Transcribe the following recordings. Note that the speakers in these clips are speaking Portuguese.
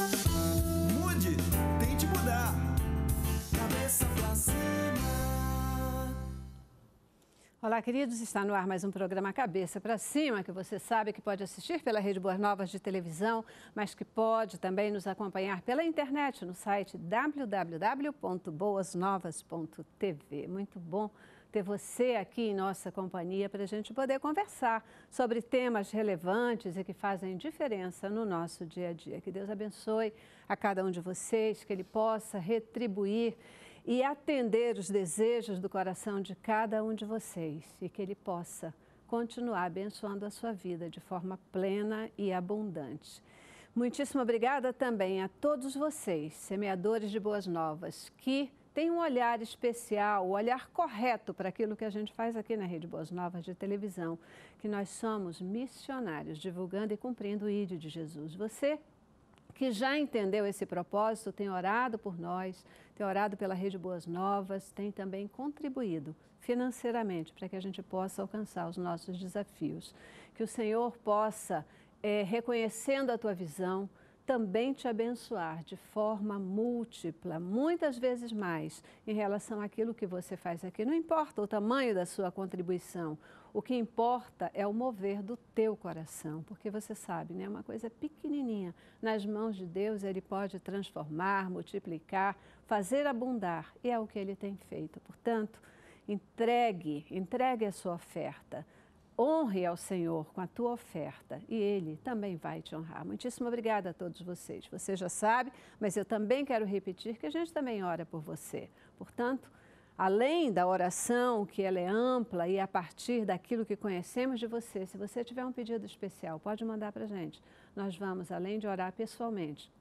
Mude, tente mudar. Cabeça pra cima. Olá, queridos. Está no ar mais um programa Cabeça para Cima, que você sabe que pode assistir pela Rede Boas Novas de televisão, mas que pode também nos acompanhar pela internet no site www.boasnovas.tv. Muito bom ter você aqui em nossa companhia para a gente poder conversar sobre temas relevantes e que fazem diferença no nosso dia a dia. Que Deus abençoe a cada um de vocês, que Ele possa retribuir e atender os desejos do coração de cada um de vocês e que Ele possa continuar abençoando a sua vida de forma plena e abundante. Muitíssimo obrigada também a todos vocês, semeadores de boas novas, que tem um olhar especial, o olhar correto para aquilo que a gente faz aqui na Rede Boas Novas de televisão, que nós somos missionários, divulgando e cumprindo o ídolo de Jesus. Você que já entendeu esse propósito, tem orado por nós, tem orado pela Rede Boas Novas, tem também contribuído financeiramente para que a gente possa alcançar os nossos desafios. Que o Senhor possa, é, reconhecendo a tua visão, também te abençoar de forma múltipla, muitas vezes mais, em relação àquilo que você faz aqui. Não importa o tamanho da sua contribuição, o que importa é o mover do teu coração, porque você sabe, né, uma coisa pequenininha nas mãos de Deus, ele pode transformar, multiplicar, fazer abundar, e é o que ele tem feito. Portanto, entregue, entregue a sua oferta honre ao Senhor com a tua oferta e Ele também vai te honrar. Muitíssimo obrigada a todos vocês. Você já sabe, mas eu também quero repetir que a gente também ora por você. Portanto, além da oração, que ela é ampla e a partir daquilo que conhecemos de você, se você tiver um pedido especial, pode mandar para a gente. Nós vamos, além de orar pessoalmente,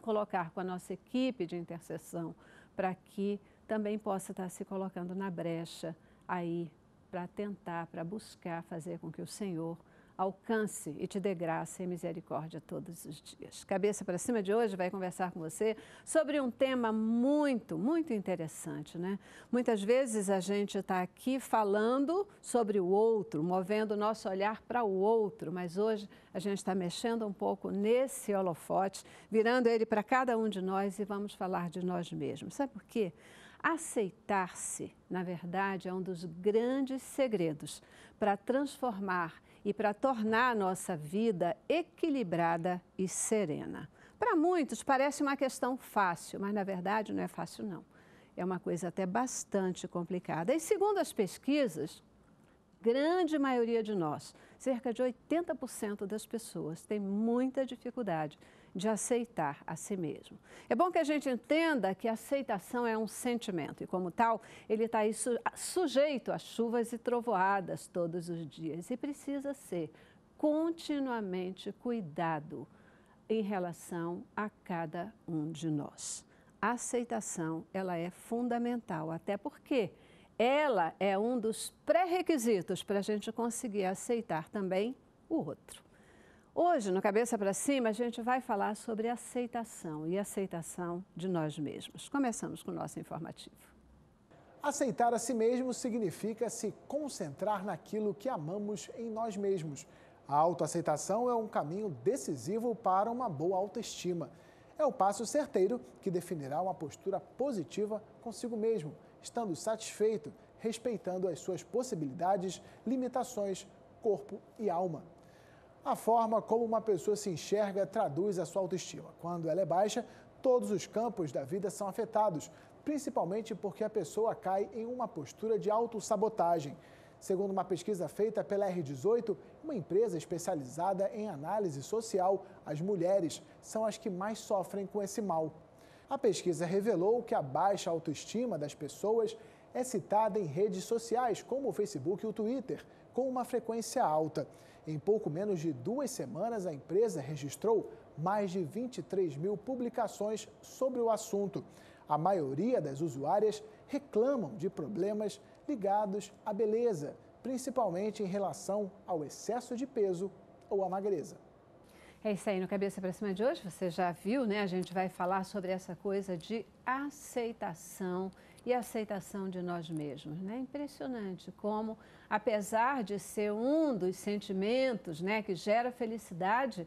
colocar com a nossa equipe de intercessão para que também possa estar se colocando na brecha aí para tentar, para buscar fazer com que o Senhor alcance e te dê graça e misericórdia todos os dias. Cabeça para cima de hoje vai conversar com você sobre um tema muito, muito interessante, né? Muitas vezes a gente está aqui falando sobre o outro, movendo o nosso olhar para o outro, mas hoje a gente está mexendo um pouco nesse holofote, virando ele para cada um de nós e vamos falar de nós mesmos. Sabe por quê? Aceitar-se, na verdade, é um dos grandes segredos para transformar e para tornar a nossa vida equilibrada e serena. Para muitos parece uma questão fácil, mas na verdade não é fácil não. É uma coisa até bastante complicada. E segundo as pesquisas, grande maioria de nós, cerca de 80% das pessoas, tem muita dificuldade de aceitar a si mesmo. É bom que a gente entenda que a aceitação é um sentimento e, como tal, ele está su sujeito a chuvas e trovoadas todos os dias e precisa ser continuamente cuidado em relação a cada um de nós. A aceitação, ela é fundamental, até porque ela é um dos pré-requisitos para a gente conseguir aceitar também o outro. Hoje, no Cabeça para Cima, a gente vai falar sobre aceitação e aceitação de nós mesmos. Começamos com o nosso informativo. Aceitar a si mesmo significa se concentrar naquilo que amamos em nós mesmos. A autoaceitação é um caminho decisivo para uma boa autoestima. É o passo certeiro que definirá uma postura positiva consigo mesmo estando satisfeito, respeitando as suas possibilidades, limitações, corpo e alma. A forma como uma pessoa se enxerga traduz a sua autoestima. Quando ela é baixa, todos os campos da vida são afetados, principalmente porque a pessoa cai em uma postura de autossabotagem. Segundo uma pesquisa feita pela R18, uma empresa especializada em análise social, as mulheres são as que mais sofrem com esse mal. A pesquisa revelou que a baixa autoestima das pessoas é citada em redes sociais, como o Facebook e o Twitter, com uma frequência alta. Em pouco menos de duas semanas, a empresa registrou mais de 23 mil publicações sobre o assunto. A maioria das usuárias reclamam de problemas ligados à beleza, principalmente em relação ao excesso de peso ou à magreza. É isso aí, no Cabeça para Cima de hoje, você já viu, né? A gente vai falar sobre essa coisa de aceitação e aceitação de nós mesmos, né? Impressionante como, apesar de ser um dos sentimentos, né, que gera felicidade,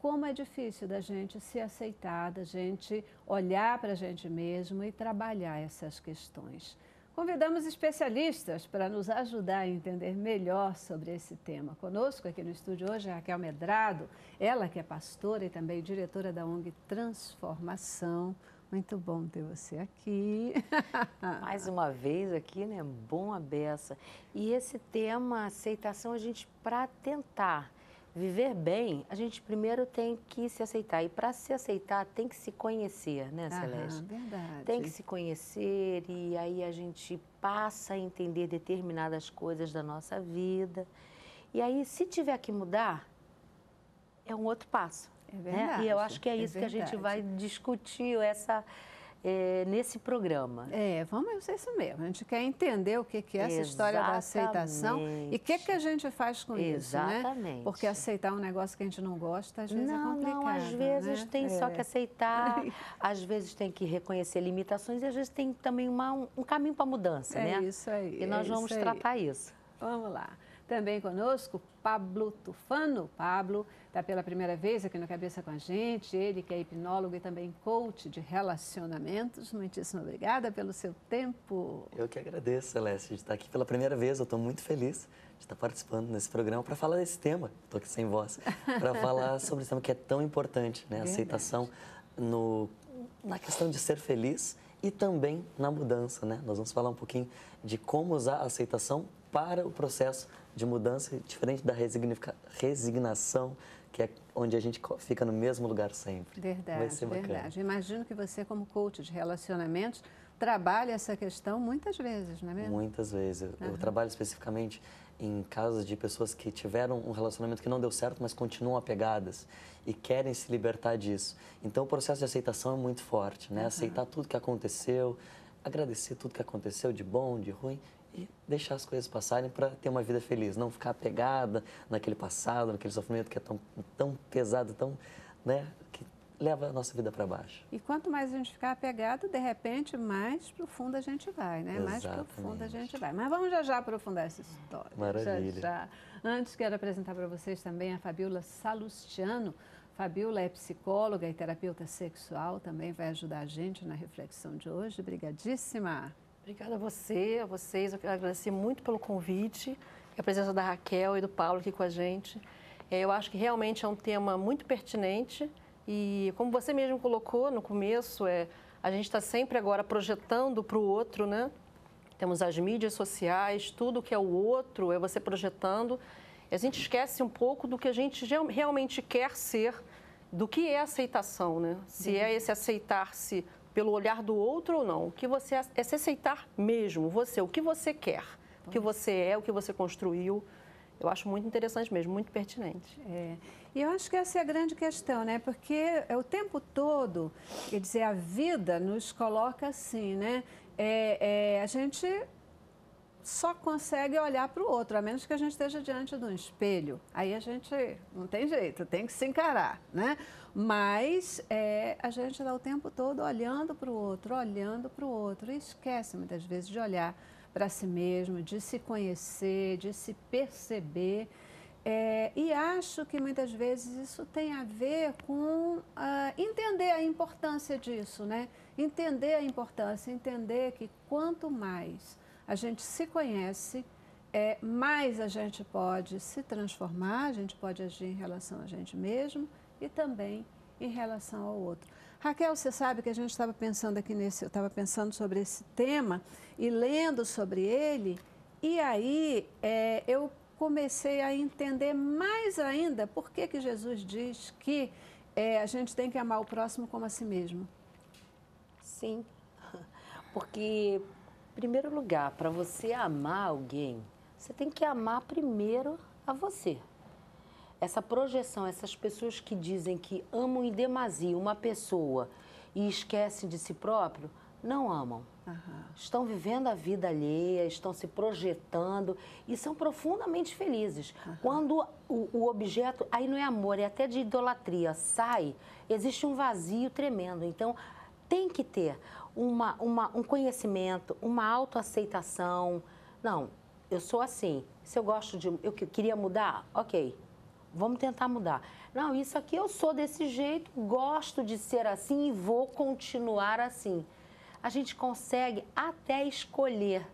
como é difícil da gente se aceitar, da gente olhar para a gente mesmo e trabalhar essas questões. Convidamos especialistas para nos ajudar a entender melhor sobre esse tema. Conosco aqui no estúdio hoje é Raquel Medrado, ela que é pastora e também diretora da ONG Transformação. Muito bom ter você aqui. Mais uma vez aqui, né? Bom a beça. E esse tema, aceitação, a gente, para tentar viver bem, a gente primeiro tem que se aceitar. E para se aceitar, tem que se conhecer, né, Celeste? Ah, verdade. Tem que se conhecer e aí a gente passa a entender determinadas coisas da nossa vida. E aí, se tiver que mudar, é um outro passo. É verdade. Né? E eu acho que é é isso que a gente vai discutir essa, é, nesse programa. É, vamos, é isso mesmo. A gente quer entender o que, que é essa história da aceitação e o que, que a gente faz com isso, né? Exatamente. Porque aceitar um negócio que a gente não gosta, às vezes é Não, complicado. não, às vezes né? tem só É. que aceitar, às vezes tem que reconhecer limitações e às vezes tem também uma, um, um caminho para mudança, É né? isso aí. E nós é vamos isso tratar isso. Vamos lá. Também conosco, Pablo Tufano. Pablo está pela primeira vez aqui no Cabeça com a gente. Ele que é hipnólogo e também coach de relacionamentos. Muitíssimo obrigada pelo seu tempo. Eu que agradeço, Celeste, de estar aqui pela primeira vez. Eu estou muito feliz de estar participando nesse programa para falar desse tema. Estou aqui sem voz. Para falar sobre esse tema que é tão importante, né? A aceitação no, na questão de ser feliz e também na mudança, né? Nós vamos falar um pouquinho de como usar a aceitação para o processo de mudança, diferente da resignação, que é onde a gente fica no mesmo lugar sempre. Vai Verdade, ser bacana. verdade. Imagino que você, como coach de relacionamentos, trabalha essa questão muitas vezes, não é mesmo? Muitas vezes. Eu, eu trabalho especificamente em casos de pessoas que tiveram um relacionamento que não deu certo, mas continuam apegadas e querem se libertar disso. Então, o processo de aceitação é muito forte, né? Aceitar tudo que aconteceu, agradecer tudo que aconteceu de bom, de ruim e deixar as coisas passarem para ter uma vida feliz. Não ficar apegada naquele passado, naquele sofrimento que é tão, tão pesado, tão, né? Que leva a nossa vida para baixo. E quanto mais a gente ficar apegado, de repente, mais profundo a gente vai, né? Mais profundo a Exatamente. gente vai. Mas vamos já já aprofundar essa história. Maravilha. Já, já. Antes, quero apresentar para vocês também a Fabiola Salustiano. Fabiola é psicóloga e terapeuta sexual, também vai ajudar a gente na reflexão de hoje. Obrigadíssima. Obrigada a você, a vocês. Eu quero agradecer muito pelo convite a presença da Raquel e do Paulo aqui com a gente. É, Eu acho que realmente é um tema muito pertinente e, como você mesmo colocou no começo, é, a gente está sempre agora projetando para o outro, né? Temos as mídias sociais, tudo que é o outro é você projetando. A gente esquece um pouco do que a gente real- realmente quer ser, do que é aceitação, né? Se é esse aceitar-se pelo olhar do outro ou não. O que você é se aceitar mesmo, você, o que você quer, o que você é, o que você construiu. Eu acho muito interessante mesmo, muito pertinente. É, e eu acho que essa é a grande questão, né? Porque é o tempo todo, quer dizer, a vida nos coloca assim, né? É, é, a gente só consegue olhar para o outro, a menos que a gente esteja diante de um espelho. Aí a gente não tem jeito, tem que se encarar, né? Mas é, a gente dá o tempo todo olhando para o outro, olhando para o outro, e esquece muitas vezes de olhar para si mesmo, de se conhecer, de se perceber. É, e acho que muitas vezes isso tem a ver com ah, entender a importância disso, né? Entender a importância, entender que quanto mais a gente se conhece, é, mais a gente pode se transformar, a gente pode agir em relação a gente mesmo e também em relação ao outro. Raquel, você sabe que a gente estava pensando aqui nesse, eu estava pensando sobre esse tema e lendo sobre ele, e aí é, eu comecei a entender mais ainda por que, que Jesus diz que é, a gente tem que amar o próximo como a si mesmo. Sim, porque, primeiro lugar, para você amar alguém, você tem que amar primeiro a você. Essa projeção, essas pessoas que dizem que amam em demasia uma pessoa e esquecem de si próprio, não amam. Estão vivendo a vida alheia, estão se projetando e são profundamente felizes. Quando o, o objeto, aí não é amor, é até de idolatria, sai, existe um vazio tremendo. Então, tem que ter uma, uma, um conhecimento, uma autoaceitação. Não, eu sou assim. Se eu gosto de. Eu que- queria mudar, ok. vamos tentar mudar. Não, isso aqui eu sou desse jeito, gosto de ser assim e vou continuar assim. A gente consegue até escolher.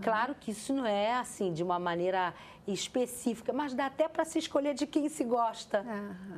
Claro que isso não é assim de uma maneira específica, mas dá até para se escolher de quem se gosta,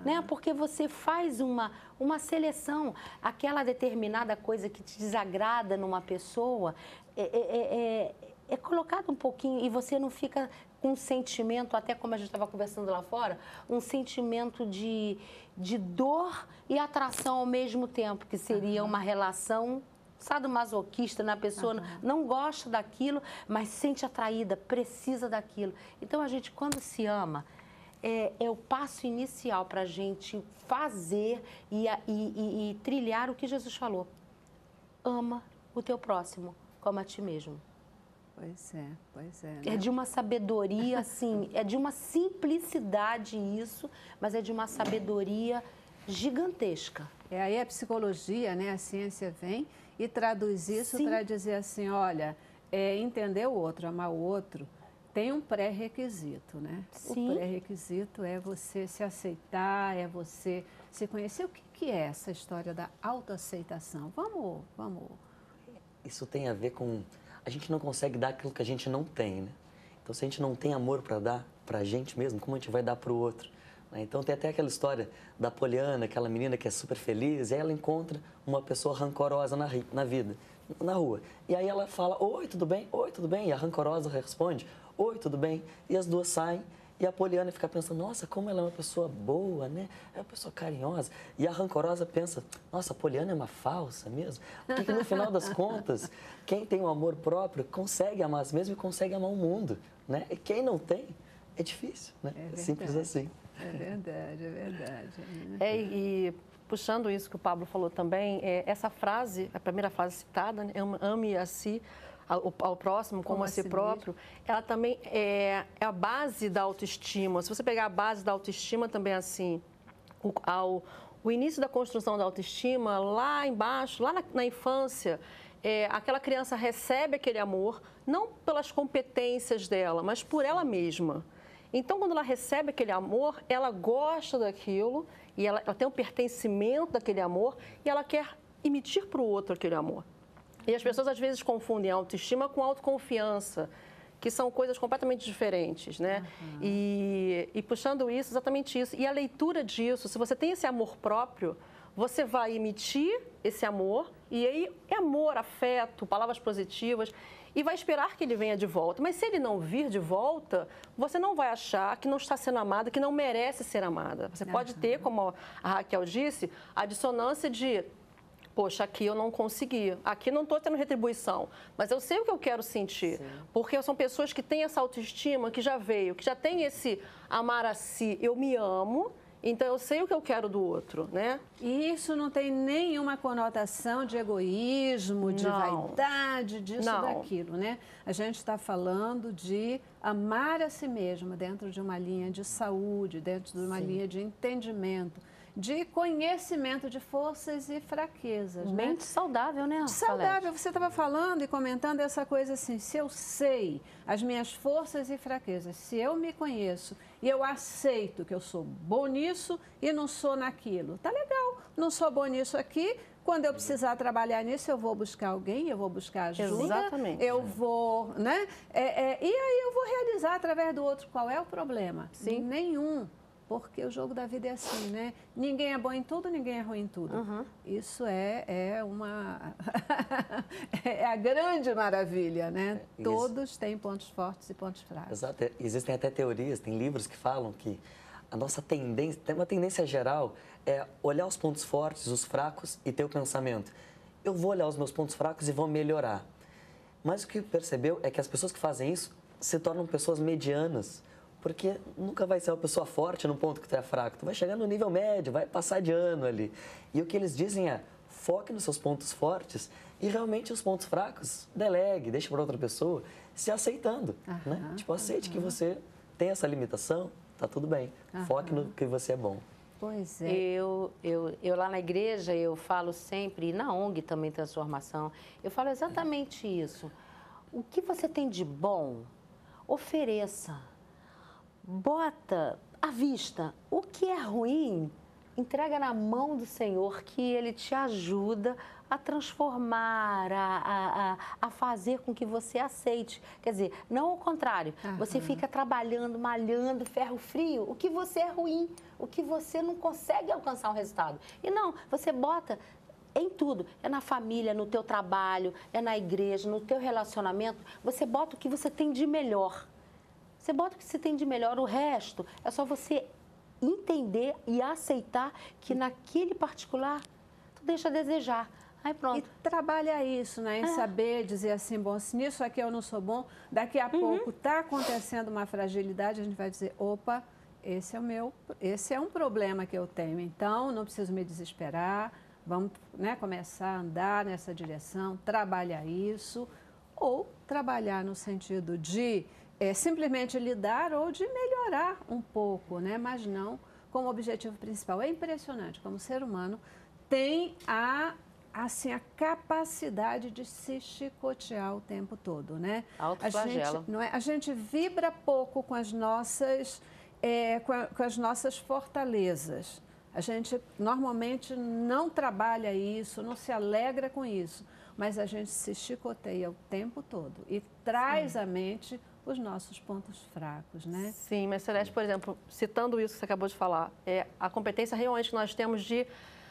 né? Porque você faz uma uma seleção, aquela determinada coisa que te desagrada numa pessoa é, é, é, é colocado um pouquinho e você não fica com um sentimento, até como a gente estava conversando lá fora, um sentimento de, de dor e atração ao mesmo tempo, que seria uma relação sadomasoquista na pessoa, Aham. não gosta daquilo, mas sente atraída, precisa daquilo. Então a gente, quando se ama, é, é o passo inicial para a gente fazer e, e- e- e trilhar o que Jesus falou. Ama o teu próximo como a ti mesmo. Pois é, pois é. É né? de uma sabedoria, assim, é de uma simplicidade isso, mas é de uma sabedoria gigantesca. É aí a psicologia, né, a ciência vem e traduz isso para dizer assim, olha, é, entender o outro, amar o outro, tem um pré-requisito, né? Sim. O pré-requisito é você se aceitar, é você se conhecer. O que, que é essa história da autoaceitação? Vamos, vamos. Isso tem a ver com. A gente não consegue dar aquilo que a gente não tem, né? Então, se a gente não tem amor para dar para a gente mesmo, como a gente vai dar para o outro? Né? Então, tem até aquela história da Poliana, aquela menina que é super feliz, e aí ela encontra uma pessoa rancorosa na, na vida, na rua. E aí ela fala: Oi, tudo bem? Oi, tudo bem? E a rancorosa responde: Oi, tudo bem? E as duas saem. E a Poliana fica pensando, nossa, como ela é uma pessoa boa, né? É uma pessoa carinhosa. E a rancorosa pensa, nossa, a Poliana é uma falsa mesmo. Porque no final das contas, quem tem um amor próprio consegue amar a si mesmo e consegue amar o mundo, né? E quem não tem, é difícil, né? É É, simples assim. É verdade, é verdade. É, e puxando isso que o Pablo falou também, é, essa frase, a primeira frase citada, né, "Ama- ame a si, ao, ao próximo como, Como a si próprio, ela também é, é a base da autoestima. Se você pegar a base da autoestima também assim, o, ao, o início da construção da autoestima, lá embaixo, lá na, na infância, é, aquela criança recebe aquele amor, não pelas competências dela, mas por ela mesma. Então, quando ela recebe aquele amor, ela gosta daquilo e ela, ela tem um pertencimento daquele amor e ela quer emitir para o outro aquele amor. E as pessoas às vezes confundem autoestima com autoconfiança, que são coisas completamente diferentes, né? E, e puxando isso, exatamente isso. E a leitura disso, se você tem esse amor próprio, você vai emitir esse amor, e aí é amor, afeto, palavras positivas, e vai esperar que ele venha de volta. Mas se ele não vir de volta, você não vai achar que não está sendo amada, que não merece ser amada. Você pode ter, como a Raquel disse, a dissonância de poxa, aqui eu não consegui, aqui não estou tendo retribuição, mas eu sei o que eu quero sentir, porque são pessoas que têm essa autoestima, que já veio, que já tem esse amar a si, eu me amo, então eu sei o que eu quero do outro, né? E isso não tem nenhuma conotação de egoísmo, de Não. vaidade, disso, Não. daquilo, né? A gente está falando de amar a si mesmo dentro de uma linha de saúde, dentro de uma linha de entendimento, de conhecimento de forças e fraquezas, né? Mente saudável, né? Saudável, você estava falando e comentando essa coisa assim, se eu sei as minhas forças e fraquezas, se eu me conheço e eu aceito que eu sou bom nisso e não sou naquilo, tá legal, não sou bom nisso aqui, quando eu precisar trabalhar nisso, eu vou buscar alguém, eu vou buscar ajuda, Exatamente. eu vou, né? É, é, e aí eu vou realizar através do outro. Qual é o problema? Sim. Nenhum. Porque o jogo da vida é assim, né? Ninguém é bom em tudo, ninguém é ruim em tudo. Uhum. Isso é, é uma. é a grande maravilha, né? Isso. Todos têm pontos fortes e pontos fracos. Exato. Existem até teorias, tem livros que falam que a nossa tendência, tem uma tendência geral é olhar os pontos fortes, os fracos e ter o pensamento. Eu vou olhar os meus pontos fracos e vou melhorar. Mas o que percebeu é que as pessoas que fazem isso se tornam pessoas medianas, porque nunca vai ser uma pessoa forte no ponto que tu é fraco. Tu vai chegar no nível médio, vai passar de ano ali. E o que eles dizem é, foque nos seus pontos fortes e realmente os pontos fracos, delegue, deixe para outra pessoa, se aceitando, né? Aham, Tipo, aceite que você tem essa limitação, tá tudo bem. Foque no que você é bom. Pois é. Eu, eu, eu lá na igreja, eu falo sempre, e na ONG também Transformação, eu falo exatamente isso. O que você tem de bom, ofereça. Bota à vista. O que é ruim, entrega na mão do Senhor, que Ele te ajuda a transformar, a, a, a, fazer com que você aceite. Quer dizer, não ao contrário, você fica trabalhando, malhando, ferro frio, o que você é ruim, o que você não consegue alcançar um resultado. E não, você bota em tudo. É na família, no teu trabalho, é na igreja, no teu relacionamento. Você bota o que você tem de melhor. Você bota o que você tem de melhor, o resto é só você entender e aceitar que naquele particular tu deixa a desejar. Aí pronto. E trabalha isso, né? Em É. saber dizer assim, bom, se nisso aqui eu não sou bom, daqui a Uhum. pouco está acontecendo uma fragilidade, a gente vai dizer, opa, esse é o meu, esse é um problema que eu tenho. Então, não preciso me desesperar, vamos né, começar a andar nessa direção, trabalhar isso, ou trabalhar no sentido de eh, simplesmente lidar ou de melhorar um pouco, né? Mas não como objetivo principal. É impressionante como o ser humano tem a assim a capacidade de se chicotear o tempo todo, né? A gente, não é? a gente vibra pouco com as nossas é, com, a- com as nossas fortalezas. A gente normalmente não trabalha isso, não se alegra com isso, mas a gente se chicoteia o tempo todo e traz à mente os nossos pontos fracos, né? Sim, mas Celeste, por exemplo, citando isso que você acabou de falar, é a competência realmente que nós temos de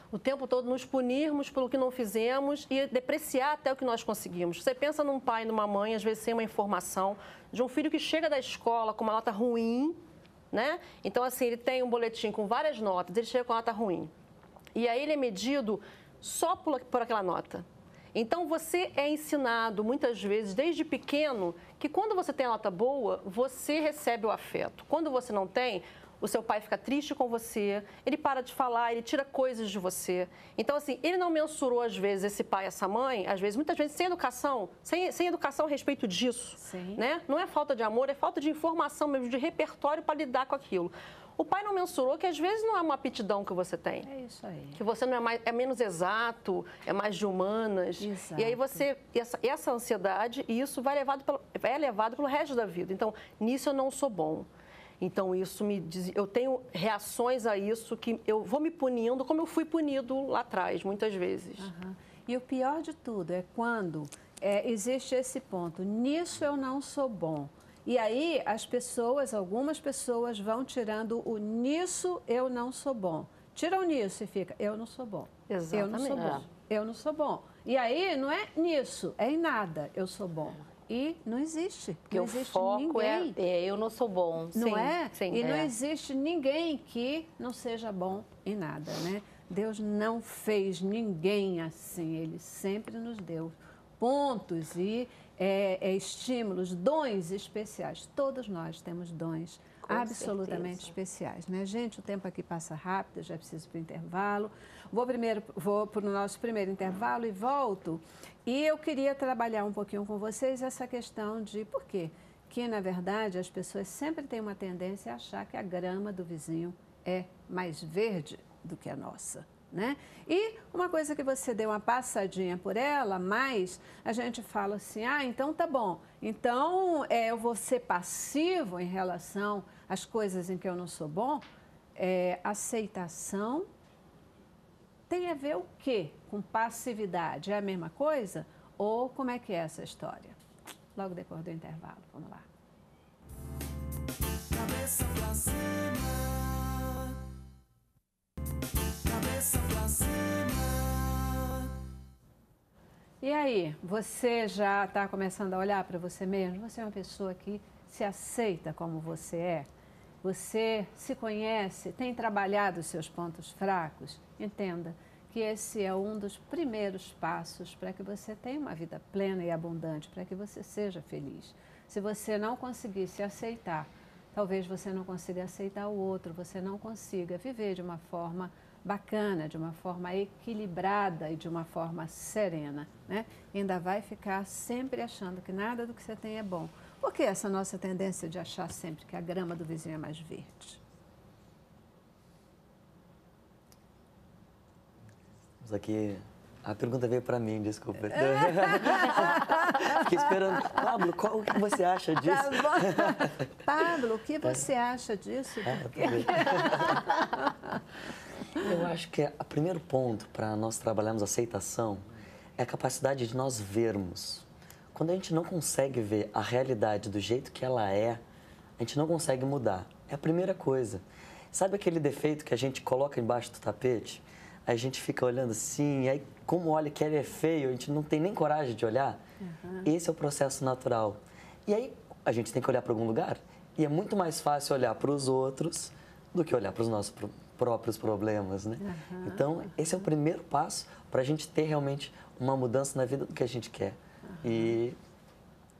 o tempo todo nos punirmos pelo que não fizemos e depreciar até o que nós conseguimos. Você pensa num pai e numa mãe, às vezes sem uma informação, de um filho que chega da escola com uma nota ruim, né? Então, assim, ele tem um boletim com várias notas, ele chega com a nota ruim. E aí ele é medido só por, por aquela nota. Então você é ensinado muitas vezes desde pequeno que quando você tem a nota boa, você recebe o afeto. Quando você não tem, o seu pai fica triste com você, ele para de falar, ele tira coisas de você. Então, assim, ele não mensurou, às vezes, esse pai, essa mãe, às vezes, muitas vezes, sem educação, sem, sem educação a respeito disso. Sim. Né? Não é falta de amor, é falta de informação mesmo, de repertório para lidar com aquilo. O pai não mensurou que, às vezes, não é uma aptidão que você tem É isso aí. que você não é mais é menos exato, é mais de humanas. Exato. E aí você essa, essa ansiedade e isso vai levado pelo, é levado pelo resto da vida. Então nisso eu não sou bom. Então isso me diz, eu tenho reações a isso que eu vou me punindo como eu fui punido lá atrás muitas vezes. Aham. E o pior de tudo é quando é, existe esse ponto, nisso eu não sou bom. E aí as pessoas, algumas pessoas vão tirando o nisso eu não sou bom. Tira o nisso e fica, eu não sou bom. Eu não sou Exatamente. bom. Eu não sou bom. E aí não é nisso, é em nada, eu sou bom. E não existe. Porque não o existe foco é, ninguém. é eu não sou bom. Não Sim, é? sim, e não é. existe ninguém que não seja bom em nada, né? Deus não fez ninguém assim. Ele sempre nos deu pontos e é, é, estímulos, dons especiais. Todos nós temos dons Com absolutamente certeza. especiais, né? Gente, o tempo aqui passa rápido, já preciso para o intervalo. Vou primeiro, vou para o nosso primeiro intervalo e volto. E eu queria trabalhar um pouquinho com vocês essa questão de por quê? Que, na verdade, as pessoas sempre têm uma tendência a achar que a grama do vizinho é mais verde do que a nossa. Né? E uma coisa que você deu uma passadinha por ela, mas a gente fala assim: ah, então tá bom, então é, eu vou ser passivo em relação às coisas em que eu não sou bom. É, aceitação tem a ver o quê com passividade? É a mesma coisa? Ou como é que é essa história? Logo depois do intervalo, vamos lá. Cabeça pra cima. Cabeça pra cima. E aí, você já está começando a olhar para você mesmo? Você é uma pessoa que se aceita como você é? Você se conhece, tem trabalhado os seus pontos fracos? Entenda que esse é um dos primeiros passos para que você tenha uma vida plena e abundante, para que você seja feliz. Se você não conseguir se aceitar, talvez você não consiga aceitar o outro, você não consiga viver de uma forma bacana, de uma forma equilibrada e de uma forma serena, né? Ainda vai ficar sempre achando que nada do que você tem é bom. Por que essa nossa tendência de achar sempre que a grama do vizinho é mais verde? Estamos aqui A pergunta veio para mim, desculpa. Fiquei esperando. Pablo, qual, o que você acha disso? Tá. Pablo, o que você acha disso? É, bem. Eu acho que o primeiro ponto para nós trabalharmos aceitação é a capacidade de nós vermos. Quando a gente não consegue ver a realidade do jeito que ela é, a gente não consegue mudar. É a primeira coisa. Sabe aquele defeito que a gente coloca embaixo do tapete? Aí a gente fica olhando assim, e aí como olha que ele é feio, a gente não tem nem coragem de olhar. Esse é o processo natural. E aí a gente tem que olhar para algum lugar. E é muito mais fácil olhar para os outros do que olhar para os nossos próprios problemas, né? Então, esse é o primeiro passo para a gente ter realmente uma mudança na vida do que a gente quer. E,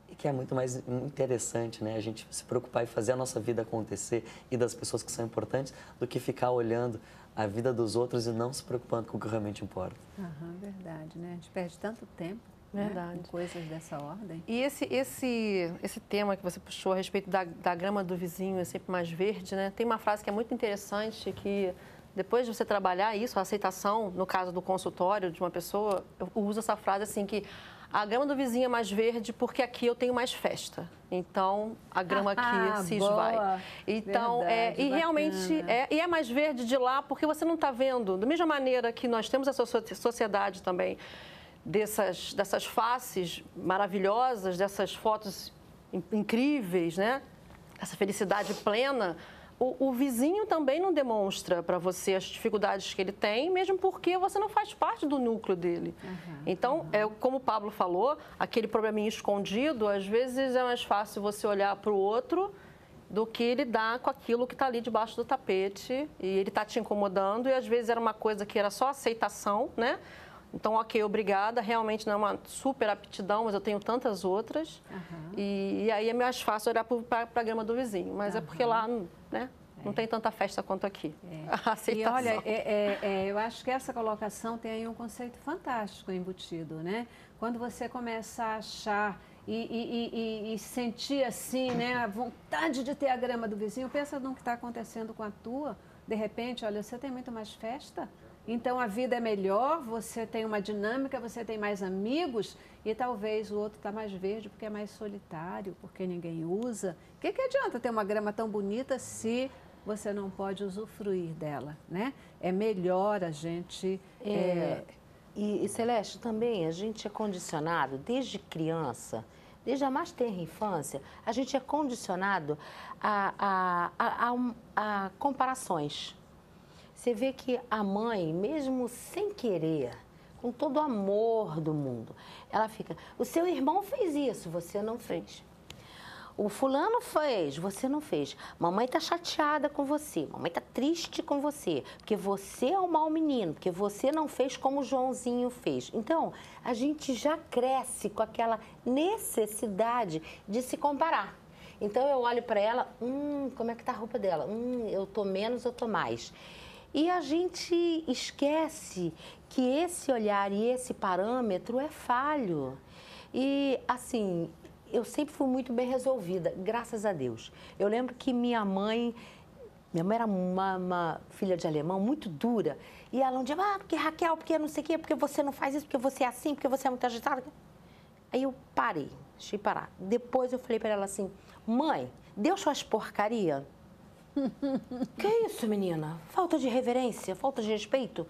e que é muito mais interessante, né? A gente se preocupar e fazer a nossa vida acontecer e das pessoas que são importantes do que ficar olhando a vida dos outros e não se preocupando com o que realmente importa. Aham, verdade, né? A gente perde tanto tempo Verdade. com coisas dessa ordem. E esse, esse, esse tema que você puxou a respeito da, da grama do vizinho é sempre mais verde, né? Tem uma frase que é muito interessante que depois de você trabalhar isso, a aceitação, no caso do consultório de uma pessoa, eu uso essa frase assim que a grama do vizinho é mais verde porque aqui eu tenho mais festa. Então, a grama aqui Ah, se boa. esvai. Então, é, Verdade, e realmente é, e é mais verde de lá porque você não está vendo. Da mesma maneira que nós temos essa so- sociedade também dessas, dessas faces maravilhosas, dessas fotos in- incríveis, né? Essa felicidade plena. O, o vizinho também não demonstra para você as dificuldades que ele tem, mesmo porque você não faz parte do núcleo dele. Então, é, como o Pablo falou, aquele probleminha escondido, às vezes é mais fácil você olhar para o outro do que lidar com aquilo que está ali debaixo do tapete e ele está te incomodando e às vezes era uma coisa que era só aceitação, né? Então, ok, obrigada, realmente não é uma super aptidão, mas eu tenho tantas outras. E, e aí é mais fácil olhar para a grama do vizinho, mas é porque lá né, não tem tanta festa quanto aqui. E aceitação. olha, é- é- é, eu acho que essa colocação tem aí um conceito fantástico embutido, né? Quando você começa a achar e, e- e- e- e sentir assim, né, a vontade de ter a grama do vizinho, pensa no que está acontecendo com a tua. De repente, olha, você tem muito mais festa, então a vida é melhor, você tem uma dinâmica, você tem mais amigos e talvez o outro está mais verde porque é mais solitário, porque ninguém usa. O que, que adianta ter uma grama tão bonita se você não pode usufruir dela, né? É melhor a gente... É, é, e, e, Celeste, também a gente é condicionado desde criança, desde a mais tenra infância, a gente é condicionado a, a, a, a a comparações. Você vê que a mãe, mesmo sem querer, com todo o amor do mundo, ela fica: o seu irmão fez isso, você não fez. O fulano fez, você não fez. Mamãe tá chateada com você, mamãe tá triste com você, porque você é um mau menino, porque você não fez como o Joãozinho fez. Então, a gente já cresce com aquela necessidade de se comparar. Então eu olho para ela, hum, como é que tá a roupa dela? Hum, eu tô menos, eu tô mais. E a gente esquece que esse olhar e esse parâmetro é falho. E assim, eu sempre fui muito bem resolvida, graças a Deus. Eu lembro que minha mãe, minha mãe era uma, uma filha de alemão muito dura. E ela um dia, ah, porque Raquel, porque não sei o quê, porque você não faz isso, porque você é assim, porque você é muito agitada. Aí eu parei, deixei parar. Depois eu falei para ela assim, mãe, Deus faz porcaria? que isso, menina? Falta de reverência, falta de respeito?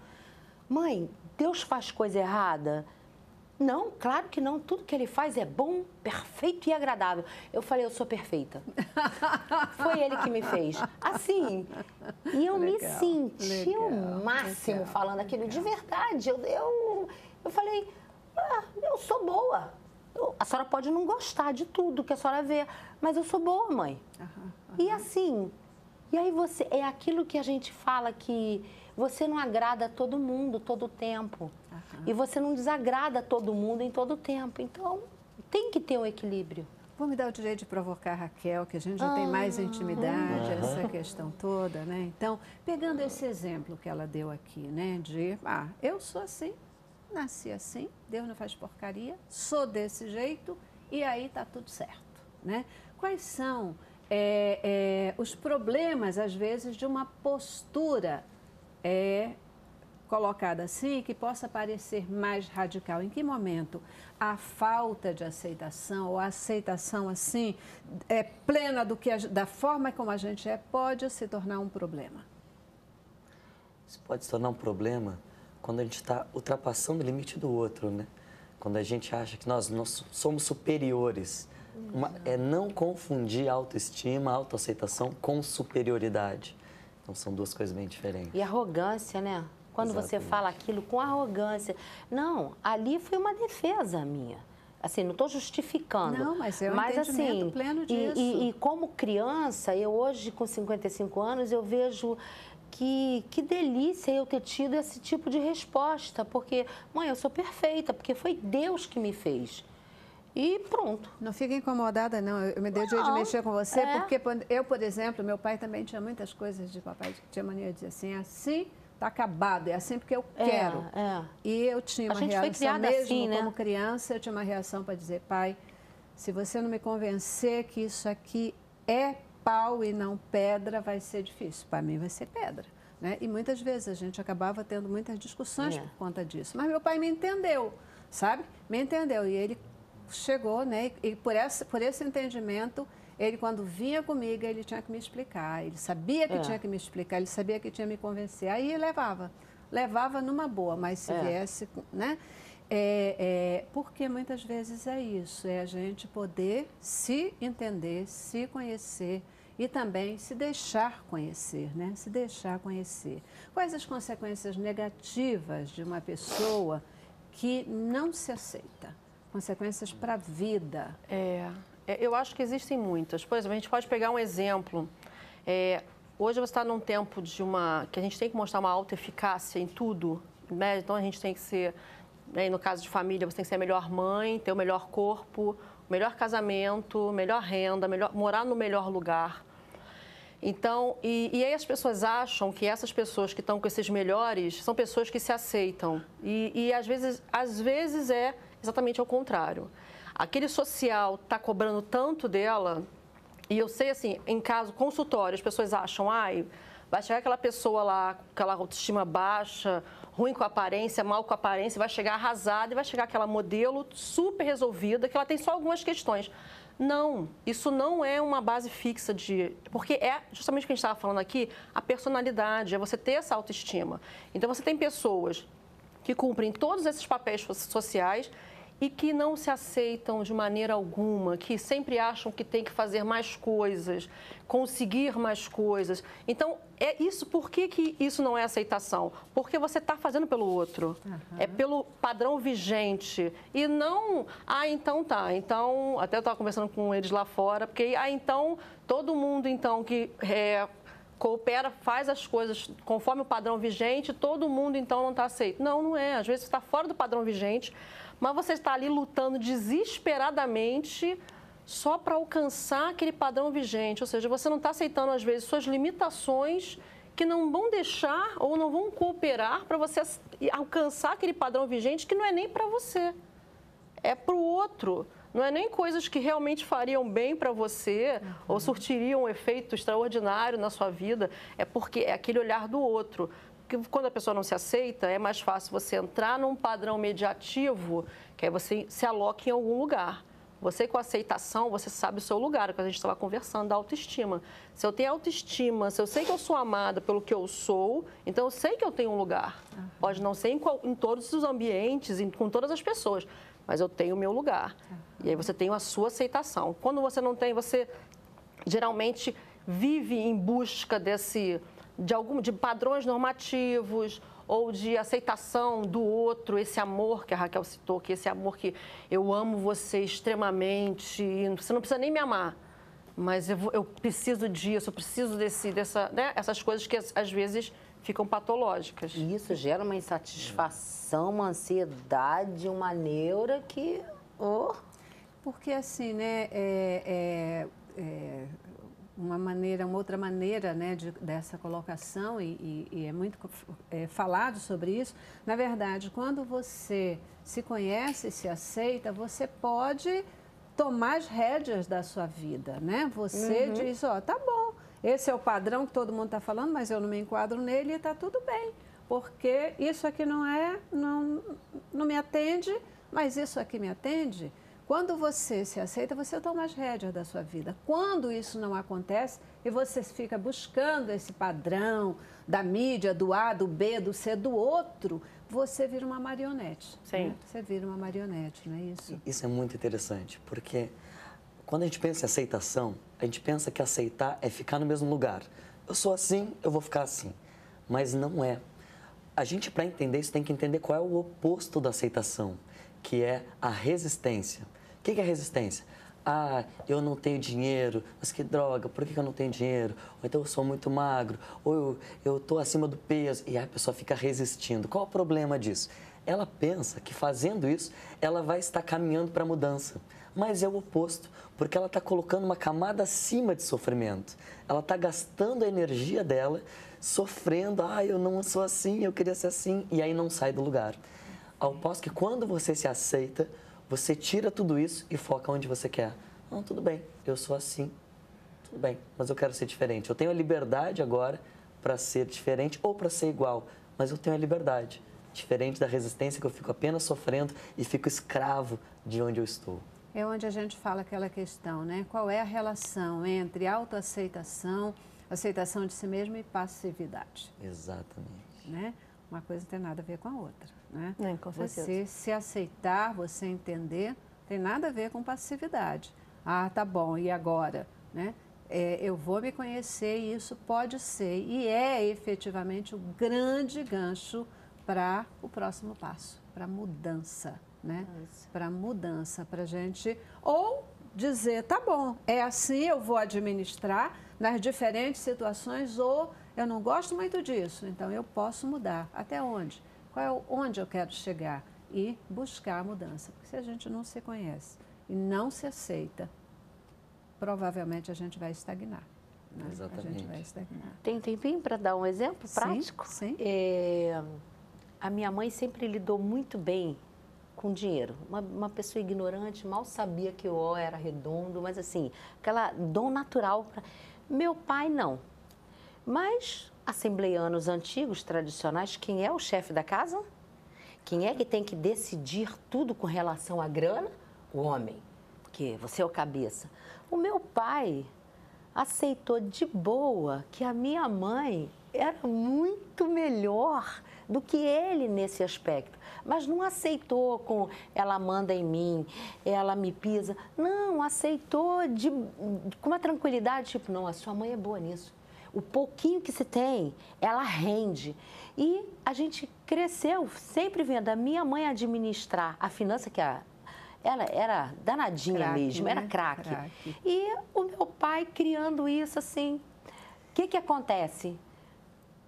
Mãe, Deus faz coisa errada? Não, claro que não. Tudo que ele faz é bom, perfeito e agradável. Eu falei, eu sou perfeita. Foi ele que me fez. Assim. E eu me Legal, senti o legal, máximo legal, falando aquilo de verdade. Eu, eu, eu falei, ah, eu sou boa. Eu- a senhora pode não gostar de tudo que a senhora vê, mas eu sou boa, mãe. E assim, e aí você é aquilo que a gente fala que você não agrada a todo mundo todo o tempo. E você não desagrada a todo mundo em todo o tempo. Então, tem que ter um equilíbrio. Vou me dar o direito de provocar a Raquel, que a gente já tem mais intimidade, essa questão toda, né? Então, pegando esse exemplo que ela deu aqui, né? De, ah, eu sou assim, nasci assim, Deus não faz porcaria, sou desse jeito e aí tá tudo certo, né? Quais são é, é, os problemas, às vezes, de uma postura é, colocada assim que possa parecer mais radical? Em que momento a falta de aceitação ou a aceitação assim é plena do que a- da forma como a gente é pode se tornar um problema? Isso pode se tornar um problema quando a gente está ultrapassando o limite do outro, né? Quando a gente acha que nós, nós somos superiores. Uma- é não confundir autoestima, autoaceitação com superioridade. Então são duas coisas bem diferentes. E arrogância, né? Quando você Exatamente. fala aquilo com arrogância. Não, ali foi uma defesa minha. Assim, não estou justificando. Não, mas é um mas, entendimento assim, pleno e- disso. E, e como criança, eu hoje com 55 anos, eu vejo que, que delícia eu ter tido esse tipo de resposta. Porque, mãe, eu sou perfeita, porque foi Deus que me fez. E pronto. Não fica incomodada, não. Eu me dei o dia de mexer com você, é. porque eu, por exemplo, meu pai também tinha muitas coisas de papai, tinha mania de dizer assim, assim está acabado, é assim porque eu É, quero. é. E eu tinha uma reação, criada mesmo assim, né? como criança, eu tinha uma reação para dizer, pai, se você não me convencer que isso aqui é pau e não pedra, vai ser difícil. Para mim vai ser pedra. Né? E muitas vezes a gente acabava tendo muitas discussões É. por conta disso. Mas meu pai me entendeu, sabe? Me entendeu. E ele chegou, né? E por, essa, por esse entendimento, ele quando vinha comigo, ele tinha que me explicar. Ele sabia que É. tinha que me explicar, ele sabia que tinha que me convencer. Aí levava. Levava numa boa, mas se É. viesse, né? É, é, porque muitas vezes é isso, é a gente poder se entender, se conhecer e também se deixar conhecer, né? Se deixar conhecer. Quais as consequências negativas de uma pessoa que não se aceita? Consequências para a vida. É, é, eu acho que existem muitas. Exemplo, a gente pode pegar um exemplo. É, hoje você está num tempo de uma que a gente tem que mostrar uma alta eficácia em tudo, né? Então a gente tem que ser, né, no caso de família, você tem que ser a melhor mãe, ter o melhor corpo, o melhor casamento, melhor renda, melhor, morar no melhor lugar. Então, e, e aí as pessoas acham que essas pessoas que estão com esses melhores são pessoas que se aceitam. E, e às, vezes, às vezes é exatamente ao contrário. Aquele social está cobrando tanto dela, e eu sei assim, em caso consultório, as pessoas acham, ai, vai chegar aquela pessoa lá com aquela autoestima baixa, ruim com a aparência, mal com a aparência, vai chegar arrasada e vai chegar aquela modelo super resolvida, que ela tem só algumas questões. Não, isso não é uma base fixa de. Porque é justamente o que a gente estava falando aqui, a personalidade, é você ter essa autoestima. Então você tem pessoas que cumprem todos esses papéis so- sociais e que não se aceitam de maneira alguma, que sempre acham que tem que fazer mais coisas, conseguir mais coisas. Então, é isso. Por que, que isso não é aceitação? Porque você está fazendo pelo outro. É pelo padrão vigente. E não, ah, então tá. Então, até eu estava conversando com eles lá fora, porque, ah, então, todo mundo, então, que é, coopera, faz as coisas conforme o padrão vigente, todo mundo então não está aceito. Não, não é. Às vezes você está fora do padrão vigente, mas você está ali lutando desesperadamente só para alcançar aquele padrão vigente. Ou seja, você não está aceitando, às vezes, suas limitações que não vão deixar ou não vão cooperar para você alcançar aquele padrão vigente que não é nem para você é para o outro. Não é nem coisas que realmente fariam bem para você ou surtiriam um efeito extraordinário na sua vida. É porque é aquele olhar do outro. Porque quando a pessoa não se aceita, é mais fácil você entrar num padrão mediativo, que aí você se aloca em algum lugar. Você com aceitação, você sabe o seu lugar, que a gente estava conversando da autoestima. Se eu tenho autoestima, se eu sei que eu sou amada pelo que eu sou, então eu sei que eu tenho um lugar. Pode não ser em, qual- em todos os ambientes, em- com todas as pessoas, mas eu tenho o meu lugar. E aí você tem a sua aceitação. Quando você não tem, você geralmente vive em busca desse de algum de padrões normativos ou de aceitação do outro, esse amor que a Raquel citou, que esse amor que eu amo você extremamente, e você não precisa nem me amar, mas eu, vou- eu preciso disso, eu preciso desse, dessa, né? essas coisas que às- às vezes ficam patológicas. E isso gera uma insatisfação, uma ansiedade, uma neura que. Oh, Porque assim, né, é, é- é uma maneira, uma outra maneira, né, de- dessa colocação e, e- e é muito é, falado sobre isso. Na verdade, quando você se conhece e se aceita, você pode tomar as rédeas da sua vida, né? Você diz, ó, tá bom, esse é o padrão que todo mundo está falando, mas eu não me enquadro nele e está tudo bem. porque isso aqui não é, não, não me atende, mas isso aqui me atende. Quando você se aceita, você toma as rédeas da sua vida. Quando isso não acontece e você fica buscando esse padrão da mídia, do A, do B, do C, do outro, você vira uma marionete. Sim. né? Você vira uma marionete, não é isso? Isso é muito interessante, porque quando a gente pensa em aceitação, a gente pensa que aceitar é ficar no mesmo lugar. Eu sou assim, eu vou ficar assim. Mas não é. A gente, para entender isso, tem que entender qual é o oposto da aceitação, que é a resistência. O que que é resistência? Ah, eu não tenho dinheiro, mas que droga, por que eu não tenho dinheiro? Ou então eu sou muito magro, ou eu estou acima do peso, e aí a pessoa fica resistindo. Qual o problema disso? Ela pensa que fazendo isso, ela vai estar caminhando para a mudança. Mas é o oposto, porque ela está colocando uma camada acima de sofrimento. Ela está gastando a energia dela, sofrendo, ah, eu não sou assim, eu queria ser assim, e aí não sai do lugar. Ao passo que quando você se aceita, você tira tudo isso e foca onde você quer. Não, tudo bem, eu sou assim, tudo bem, mas eu quero ser diferente. Eu tenho a liberdade agora para ser diferente ou para ser igual, mas eu tenho a liberdade. Diferente da resistência que eu fico apenas sofrendo e fico escravo de onde eu estou. É onde a gente fala aquela questão, né? Qual é a relação entre autoaceitação, aceitação de si mesmo e passividade, Exatamente. né? Uma coisa não tem nada a ver com a outra, né? É, com certeza. Você se aceitar, você entender, tem nada a ver com passividade. Ah, tá bom, e agora, né? É, eu vou me conhecer e isso pode ser, e é efetivamente o grande gancho para o próximo passo, para a mudança, né? Para a mudança, para a gente, ou dizer, tá bom, é assim, eu vou administrar nas diferentes situações, ou eu não gosto muito disso, então eu posso mudar. Até onde? Qual é o, onde eu quero chegar? E buscar a mudança. Porque se a gente não se conhece e não se aceita, provavelmente a gente vai estagnar. né? A gente Exatamente. vai estagnar. Tem tempinho para dar um exemplo Sim, prático? sim. É, a minha mãe sempre lidou muito bem com dinheiro. Uma, uma pessoa ignorante, mal sabia que o O era redondo, mas assim, aquela dom natural. pra- Meu pai não. Mas assembleianos antigos, tradicionais, quem é o chefe da casa? Quem é que tem que decidir tudo com relação à grana? O homem, porque você é o cabeça. O meu pai aceitou de boa que a minha mãe era muito melhor do que ele nesse aspecto, mas não aceitou com ela manda em mim, ela me pisa. Não, aceitou de, com uma tranquilidade, tipo, não, a sua mãe é boa nisso. O pouquinho que se tem, ela rende. E a gente cresceu sempre vendo a minha mãe administrar a finança, que a, ela era danadinha mesmo, era né? craque. Craque. E o meu pai criando isso assim. O que, que acontece?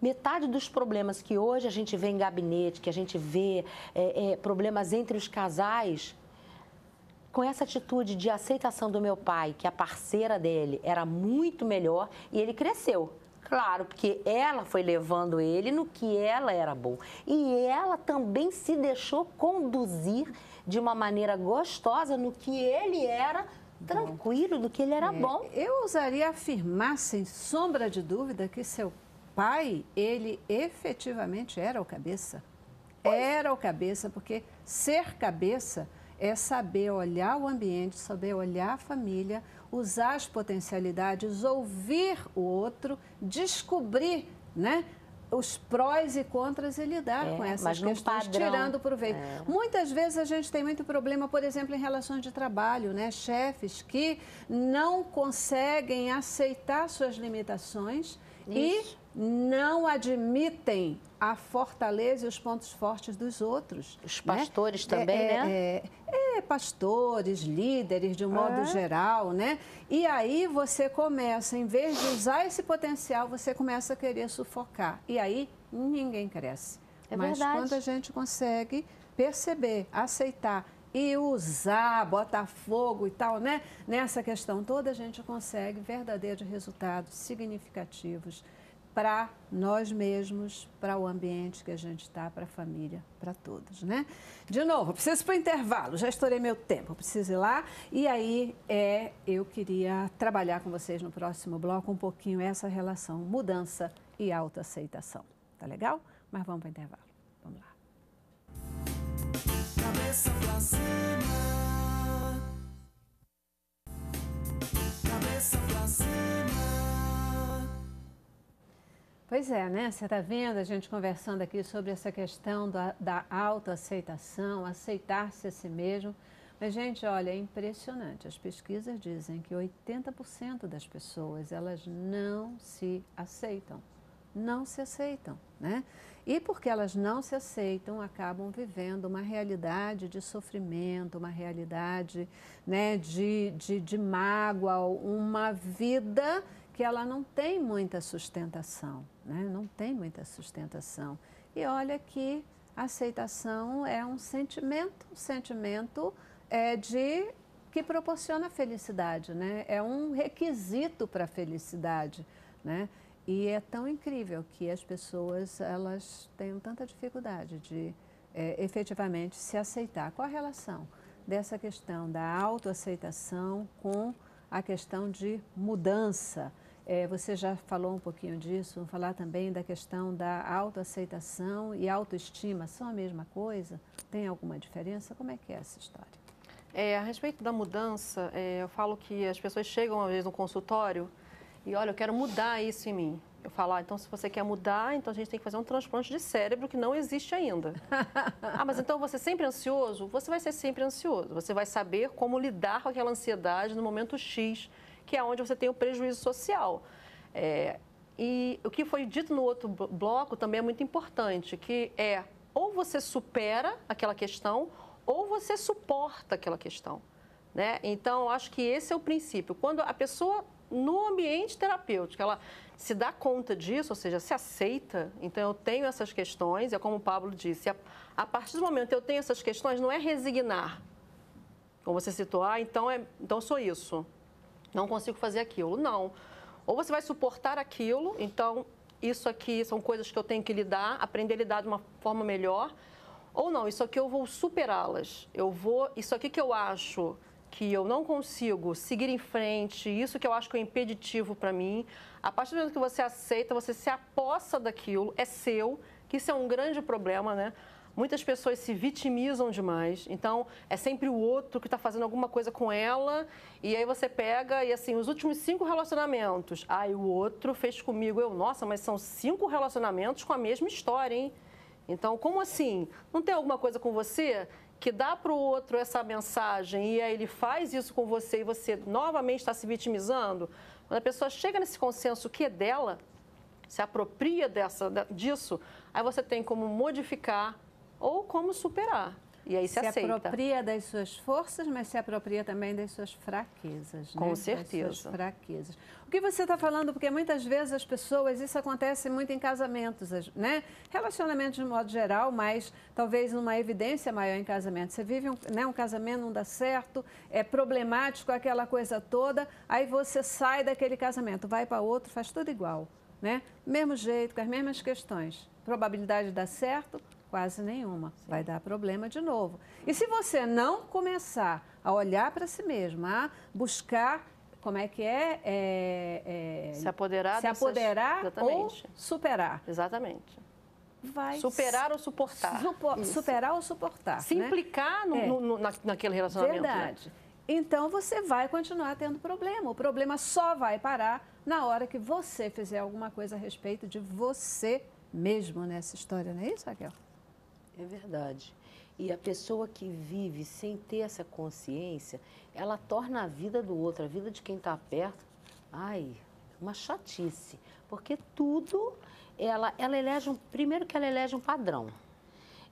Metade dos problemas que hoje a gente vê em gabinete, que a gente vê é, é, problemas entre os casais, com essa atitude de aceitação do meu pai, que a parceira dele era muito melhor, e ele cresceu. Claro, porque ela foi levando ele no que ela era bom. E ela também se deixou conduzir de uma maneira gostosa no que ele era tranquilo, do que ele era É, bom. Eu ousaria afirmar, sem sombra de dúvida, que seu pai, ele efetivamente era o cabeça. Era o cabeça, porque ser cabeça é saber olhar o ambiente, saber olhar a família, usar as potencialidades, ouvir o outro, descobrir, né? Os prós e contras e lidar É, com essas questões, tirando proveito. Muitas vezes a gente tem muito problema, por exemplo, em relações de trabalho, né? Chefes que não conseguem aceitar suas limitações Isso. e não admitem a fortaleza e os pontos fortes dos outros. Os né? pastores também, É, né? é, é, pastores, líderes, de um modo É. geral, né? E aí você começa, em vez de usar esse potencial, você começa a querer sufocar. E aí ninguém cresce. É Mas verdade. quando a gente consegue perceber, aceitar e usar, botar fogo e tal, né? Nessa questão toda, a gente consegue verdadeiros resultados significativos para nós mesmos, para o ambiente que a gente está, para a família, para todos, né? De novo, preciso para o intervalo, já estourei meu tempo, preciso ir lá. E aí, é, eu queria trabalhar com vocês no próximo bloco um pouquinho essa relação mudança e autoaceitação. Tá legal? Mas vamos para o intervalo. Vamos lá. Cabeça pra cima. Cabeça pra cima. Pois é, né? Você está vendo a gente conversando aqui sobre essa questão da, da autoaceitação, aceitar-se a si mesmo. Mas, gente, olha, é impressionante. As pesquisas dizem que 80% das pessoas, elas não se aceitam. Não se aceitam, né? E porque elas não se aceitam, acabam vivendo uma realidade de sofrimento, uma realidade né, de, de, de mágoa, uma vida que ela não tem muita sustentação, né? não tem muita sustentação. E olha que a aceitação é um sentimento, um sentimento é, de que proporciona felicidade, né? É um requisito para a felicidade, né? E é tão incrível que as pessoas elas tenham tanta dificuldade de é, efetivamente se aceitar. Qual a relação dessa questão da autoaceitação com a questão de mudança? É, você já falou um pouquinho disso, vamos falar também da questão da autoaceitação e autoestima. São a mesma coisa? Tem alguma diferença? Como é que é essa história? É, a respeito da mudança, é, eu falo que as pessoas chegam uma vez no consultório e olha, eu quero mudar isso em mim. Eu falo, ah, então se você quer mudar, então a gente tem que fazer um transplante de cérebro que não existe ainda. ah, mas então você é sempre ansioso? Você vai ser sempre ansioso. Você vai saber como lidar com aquela ansiedade no momento X, que é onde você tem o prejuízo social. É, e o que foi dito no outro bloco também é muito importante, que é ou você supera aquela questão ou você suporta aquela questão. Né? Então, acho que esse é o princípio. Quando a pessoa, no ambiente terapêutico, ela se dá conta disso, ou seja, se aceita, então eu tenho essas questões, é como o Pablo disse, a, a partir do momento que eu tenho essas questões, não é resignar. Como você citou, ah, então, é, então sou isso, não consigo fazer aquilo. Não. Ou você vai suportar aquilo, então isso aqui são coisas que eu tenho que lidar, aprender a lidar de uma forma melhor, ou não, isso aqui eu vou superá-las. Eu vou, isso aqui que eu acho que eu não consigo seguir em frente, isso que eu acho que é impeditivo para mim, a partir do momento que você aceita, você se apossa daquilo, é seu, que isso é um grande problema, né? Muitas pessoas se vitimizam demais, então é sempre o outro que está fazendo alguma coisa com ela, e aí você pega e assim, os últimos cinco relacionamentos, aí o outro fez comigo, eu, nossa, mas são cinco relacionamentos com a mesma história, hein? Então, como assim? Não tem alguma coisa com você que dá para o outro essa mensagem e aí ele faz isso com você e você novamente está se vitimizando? Quando a pessoa chega nesse consenso que é dela, se apropria dessa, disso, aí você tem como modificar ou como superar. E aí se, se aceita. apropria das suas forças, mas se apropria também das suas fraquezas. Com né? certeza. Das suas fraquezas. O que você está falando, porque muitas vezes as pessoas, isso acontece muito em casamentos, né? Relacionamentos de modo geral, mas talvez numa evidência maior em casamento. Você vive um, né, um casamento, não dá certo, é problemático aquela coisa toda, aí você sai daquele casamento, vai para outro, faz tudo igual. Né? Mesmo jeito, com as mesmas questões. Probabilidade de dar certo, Quase nenhuma. Sim. Vai dar problema de novo. E se você não começar a olhar para si mesmo, a buscar como é que é, é, é se apoderar, se apoderar dessas... ou superar. Exatamente. Vai superar ou suportar. Supo... Superar ou suportar. Se né? implicar no, é. no, na, naquele relacionamento. Né? Verdade. Né? Então você vai continuar tendo problema. O problema só vai parar na hora que você fizer alguma coisa a respeito de você mesmo nessa história, não é isso, Raquel? É verdade. E a pessoa que vive sem ter essa consciência, ela torna a vida do outro, a vida de quem está perto, ai, uma chatice. Porque tudo, ela, ela elege um. Primeiro que ela elege um padrão.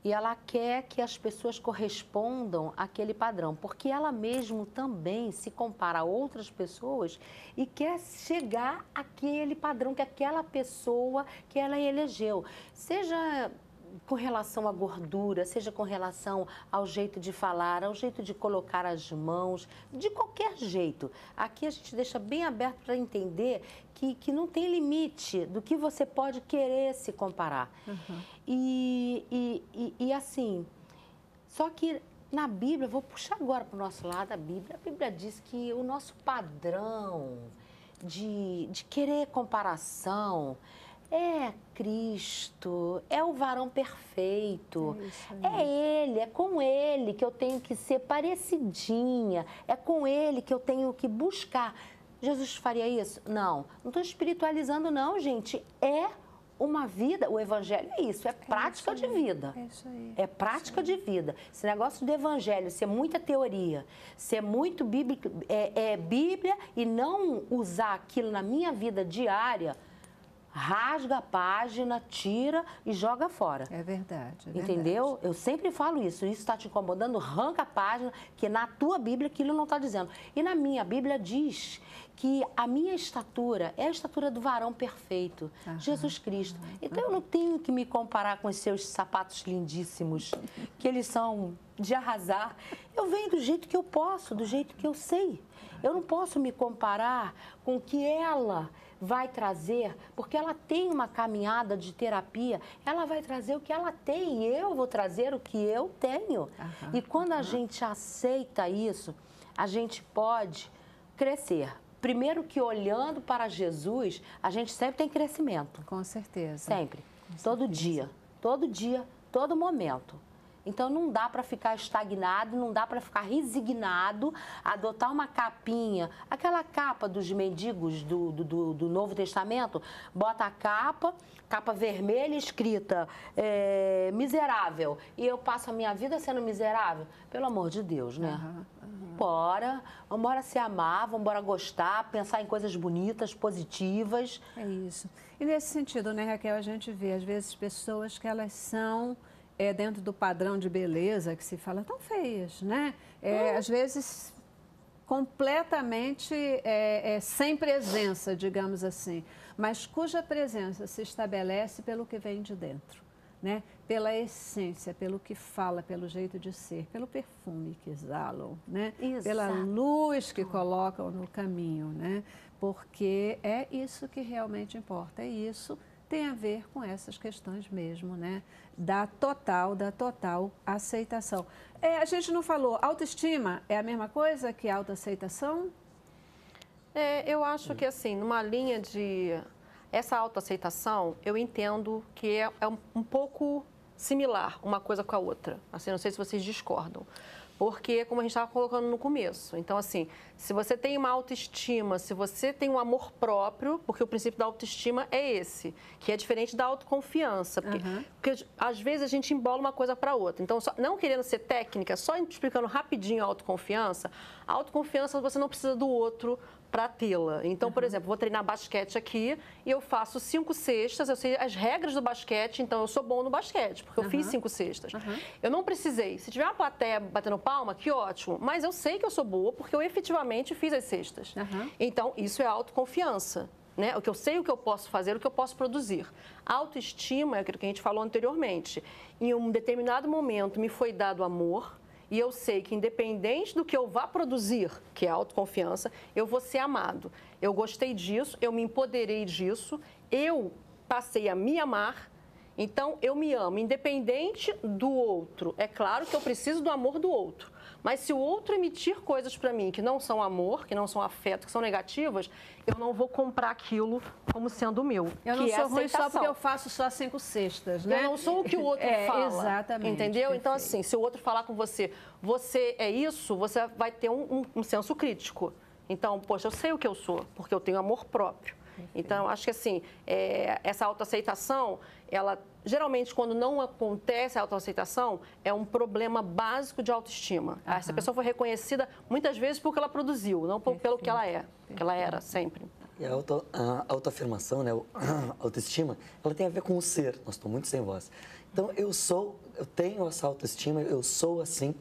E ela quer que as pessoas correspondam àquele padrão, porque ela mesmo também se compara a outras pessoas e quer chegar àquele padrão que aquela pessoa que ela elegeu. Seja com relação à gordura, seja com relação ao jeito de falar, ao jeito de colocar as mãos, de qualquer jeito. Aqui a gente deixa bem aberto para entender que, que não tem limite do que você pode querer se comparar. Uhum. E, e, e, e assim, só que na Bíblia, vou puxar agora para o nosso lado a Bíblia, a Bíblia diz que o nosso padrão de, de querer comparação, é Cristo, é o varão perfeito. É isso. É ele, é com ele que eu tenho que ser parecidinha, é com ele que eu tenho que buscar. Jesus faria isso? Não. Não estou espiritualizando, não, gente. É uma vida. O evangelho é isso, é prática de vida. É isso aí. É prática de vida. Esse negócio do evangelho ser muita teoria, ser muito bíblica, é, é Bíblia e não usar aquilo na minha vida diária, rasga a página, tira e joga fora. É verdade. é verdade. Entendeu? Eu sempre falo isso. Isso está te incomodando, arranca a página, que na tua Bíblia aquilo não está dizendo. E na minha Bíblia diz que a minha estatura é a estatura do varão perfeito, Jesus Cristo. Então eu não tenho que me comparar com os seus sapatos lindíssimos, que eles são de arrasar. Eu venho do jeito que eu posso, do jeito que eu sei. Eu não posso me comparar com o que ela vai trazer, porque ela tem uma caminhada de terapia, ela vai trazer o que ela tem, e eu vou trazer o que eu tenho. Aham, e quando a gente aceita isso, a gente pode crescer. Primeiro que olhando para Jesus, a gente sempre tem crescimento. Com certeza. Sempre. Todo dia. Todo dia, todo momento. Então não dá para ficar estagnado, não dá para ficar resignado, adotar uma capinha, aquela capa dos mendigos do, do- do, Novo Testamento, bota a capa, capa vermelha escrita é, miserável, e eu passo a minha vida sendo miserável. Pelo amor de Deus, né? Bora, vamos embora se amar, vamos embora gostar, pensar em coisas bonitas, positivas. É isso. E nesse sentido, né, Raquel, a gente vê às vezes pessoas que elas são é, dentro do padrão de beleza que se fala tão feias, né? É, Às vezes completamente é, é, sem presença, digamos assim, mas cuja presença se estabelece pelo que vem de dentro, né? Pela essência, pelo que fala, pelo jeito de ser, pelo perfume que exalam, né? Pela Exato. luz que colocam no caminho, né? Porque é isso que realmente importa. É isso tem a ver com essas questões mesmo, né? Da total, da total aceitação. É, a gente não falou, autoestima é a mesma coisa que autoaceitação? É, eu acho que assim, numa linha de essa autoaceitação, eu entendo que é, é um, um pouco similar uma coisa com a outra. Assim, não sei se vocês discordam. Porque, como a gente estava colocando no começo, então, assim, se você tem uma autoestima, se você tem um amor próprio, porque o princípio da autoestima é esse, que é diferente da autoconfiança. Porque, Aham. porque às vezes a gente embola uma coisa para outra. Então, só- não querendo ser técnica, só explicando rapidinho a autoconfiança, a autoconfiança você não precisa do outro para tê-la. Então, por exemplo, vou treinar basquete aqui e eu faço cinco cestas, eu sei as regras do basquete, então eu sou bom no basquete, porque eu fiz cinco cestas. Eu não precisei. Se tiver uma plateia batendo palma, que ótimo. Mas eu sei que eu sou boa porque eu efetivamente fiz as cestas. Aham. Então, isso é autoconfiança. Né? O que eu sei o que eu posso fazer, o que eu posso produzir. Autoestima é aquilo que a gente falou anteriormente. Em um determinado momento me foi dado amor e eu sei que independente do que eu vá produzir, que é autoconfiança, eu vou ser amado. Eu gostei disso, eu me empoderei disso, eu passei a me amar então, eu me amo, independente do outro. É claro que eu preciso do amor do outro. Mas se o outro emitir coisas para mim que não são amor, que não são afeto, que são negativas, eu não vou comprar aquilo como sendo meu. Eu não é sou ruim só porque eu faço só cinco cestas, né? Eu não sou o que o outro É, fala. Exatamente. Entendeu? Então, perfeito. assim, se o outro falar com você, você é isso, você vai ter um, um- um senso crítico. Então, poxa, eu sei o que eu sou, porque eu tenho amor próprio. Então, acho que assim, é, essa autoaceitação, ela geralmente quando não acontece a autoaceitação, é um problema básico de autoestima. Essa pessoa foi reconhecida muitas vezes por que ela produziu, não por- pelo que ela é, que ela era sempre. E a, auto, a autoafirmação, né, a autoestima, ela tem a ver com o ser. Nós estamos muito sem voz. Então, eu sou, eu tenho essa autoestima, eu sou assim.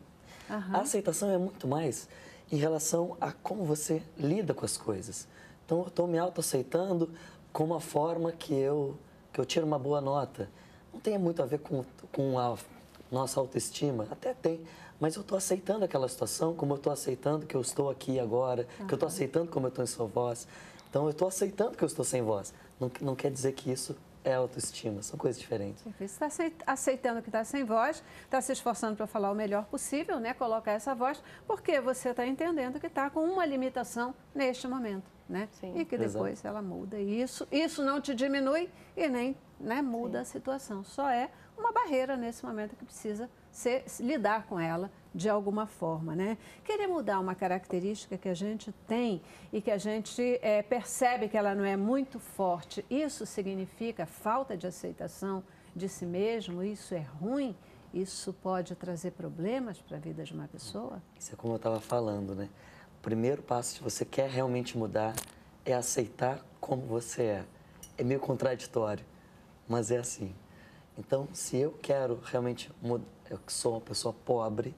A aceitação é muito mais em relação a como você lida com as coisas. Então, eu estou me autoaceitando como a forma que eu, que eu tiro uma boa nota. Não tem muito a ver com, com a nossa autoestima, até tem, mas eu estou aceitando aquela situação, como eu estou aceitando que eu estou aqui agora, que eu estou aceitando como eu estou sem voz. Então, eu estou aceitando que eu estou sem voz. Não, não quer dizer que isso é autoestima, são coisas diferentes. Você está aceitando que está sem voz, está se esforçando para falar o melhor possível, né? Colocar essa voz, porque você está entendendo que está com uma limitação neste momento. Né? Sim. E que Exato. depois ela muda. E isso, isso não te diminui e nem né, muda a situação. Só é uma barreira nesse momento que precisa ser, lidar com ela de alguma forma, né? Querer mudar uma característica que a gente tem e que a gente eh, percebe que ela não é muito forte, isso significa falta de aceitação de si mesmo, isso é ruim, isso pode trazer problemas para a vida de uma pessoa? Isso é como eu estava falando, né? O primeiro passo, se você quer realmente mudar, é aceitar como você é. É meio contraditório, mas é assim. Então, se eu quero realmente mudar, eu sou uma pessoa pobre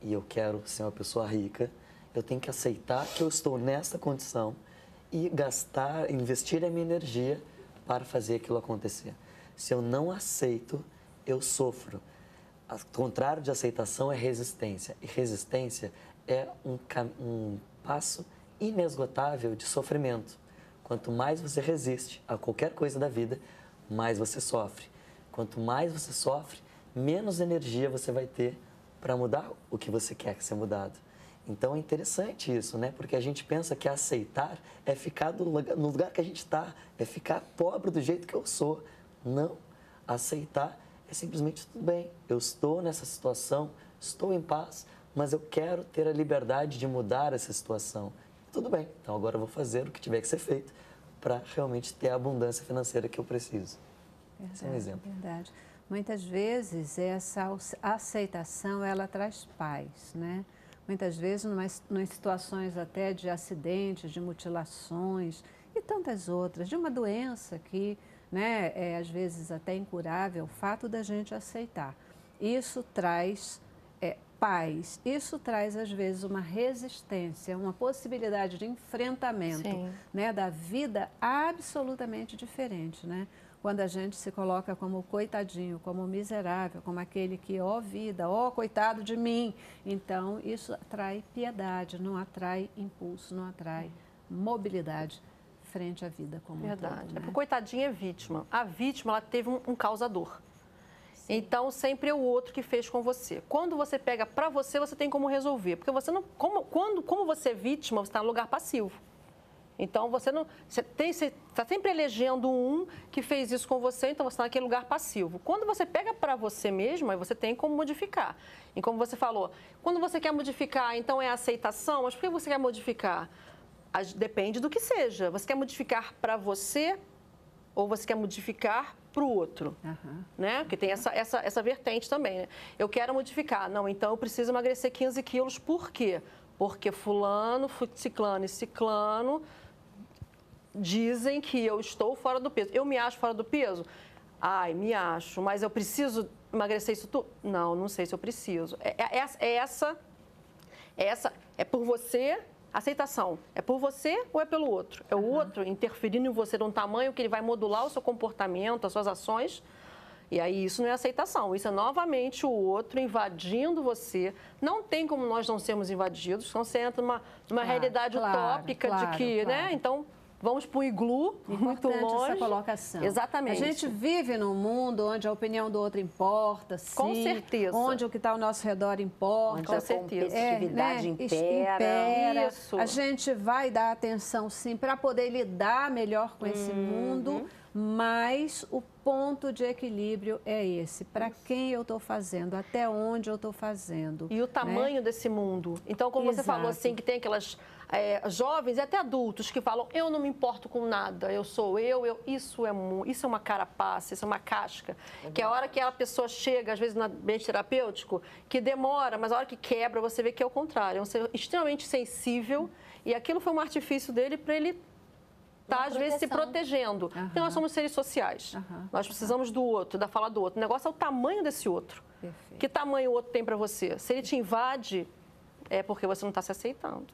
e eu quero ser uma pessoa rica, eu tenho que aceitar que eu estou nessa condição e gastar, investir a minha energia para fazer aquilo acontecer. Se eu não aceito, eu sofro. O contrário de aceitação é resistência. E resistência é um, um passo inesgotável de sofrimento. Quanto mais você resiste a qualquer coisa da vida, mais você sofre. Quanto mais você sofre, menos energia você vai ter para mudar o que você quer que seja mudado. Então é interessante isso, né? Porque a gente pensa que aceitar é ficar lugar- no lugar que a gente está, é ficar pobre do jeito que eu sou. Não. Aceitar é simplesmente tudo bem. Eu estou nessa situação, estou em paz, mas eu quero ter a liberdade de mudar essa situação. Tudo bem. Então agora eu vou fazer o que tiver que ser feito para realmente ter a abundância financeira que eu preciso. Esse é um exemplo. Verdade. Muitas vezes essa aceitação ela traz paz, né? Muitas vezes em situações até de acidentes, de mutilações e tantas outras, de uma doença que, né, é às vezes até incurável, o fato da gente aceitar. Isso traz paz, isso traz às vezes uma resistência, uma possibilidade de enfrentamento Sim. né, da vida absolutamente diferente, né? Quando a gente se coloca como coitadinho, como miserável, como aquele que, ó vida, ó coitado de mim. Então, isso atrai piedade, não atrai impulso, não atrai mobilidade frente à vida como Verdade. um todo. É né? porque coitadinha é vítima. A vítima ela teve um, um causador. Então sempre é o outro que fez com você. Quando você pega para você, você tem como resolver, porque você não, como, quando, como você é vítima, você está no lugar passivo. Então você não, você está sempre elegendo um que fez isso com você, então você está naquele lugar passivo. Quando você pega para você mesmo, aí você tem como modificar. E como você falou, quando você quer modificar, então é aceitação. Mas por que você quer modificar? Depende do que seja. Você quer modificar para você ou você quer modificar para o outro? Aham. né? Porque tem essa, essa, essa vertente também, né? Eu quero modificar. Não, então eu preciso emagrecer 15 quilos. Por quê? Porque fulano, fu- ciclano e ciclano dizem que eu estou fora do peso. Eu me acho fora do peso? Ai, me acho. Mas eu preciso emagrecer isso tudo? Não, não sei se eu preciso. É, é- é essa, é essa, é por você... Aceitação. É por você ou é pelo outro? É o outro interferindo em você de um tamanho que ele vai modular o seu comportamento, as suas ações. E aí isso não é aceitação, isso é novamente o outro invadindo você. Não tem como nós não sermos invadidos, senão você entra numa, numa Claro, realidade claro, utópica claro, de que, né? Então, vamos para o iglu, muito Importante longe. essa colocação. Exatamente. A gente vive num mundo onde a opinião do outro importa, sim. Com certeza. Onde o que está ao nosso redor importa. A certeza. competitividade É, né? impera. impera. Isso. A gente vai dar atenção, sim, para poder lidar melhor com esse Uhum. mundo, mas o ponto de equilíbrio é esse. Para quem eu estou fazendo, até onde eu estou fazendo. E o né? tamanho desse mundo. Então, como você falou Exato. assim, que tem aquelas é, jovens e até adultos que falam, eu não me importo com nada, eu sou eu, eu. Isso é, isso é uma carapaça, isso é uma casca. Que a hora que a pessoa chega, às vezes no ambiente terapêutico, que demora, mas a hora que quebra, você vê que é o contrário. É um ser extremamente sensível e aquilo foi um artifício dele para ele estar, às vezes, se protegendo. Porque nós somos seres sociais. Aham. Nós precisamos do outro, da fala do outro. O negócio é o tamanho desse outro. Perfeito. Que tamanho o outro tem para você? Se ele te invade, é porque você não está se aceitando.